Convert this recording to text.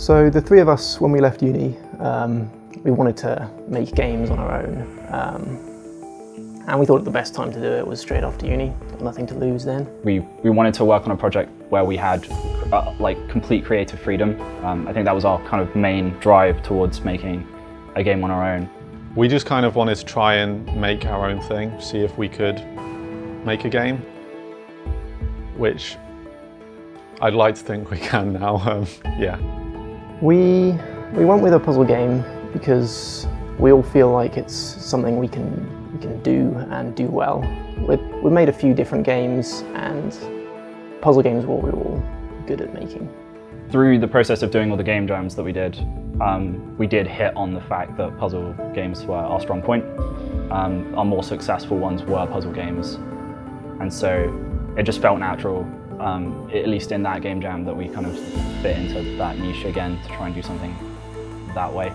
So the three of us, when we left uni, um, we wanted to make games on our own. Um, and we thought the best time to do it was straight after uni, got nothing to lose then. We, we wanted to work on a project where we had uh, like complete creative freedom. Um, I think that was our kind of main drive towards making a game on our own. We just kind of wanted to try and make our own thing, see if we could make a game, which I'd like to think we can now, um, yeah. We, we went with a puzzle game because we all feel like it's something we can, we can do and do well. We've, we've made a few different games and puzzle games were what we were all good at making. Through the process of doing all the game jams that we did, um, we did hit on the fact that puzzle games were our strong point. Um, our more successful ones were puzzle games. And so it just felt natural, um, at least in that game jam, that we kind of fit into that niche again to try and do something that way.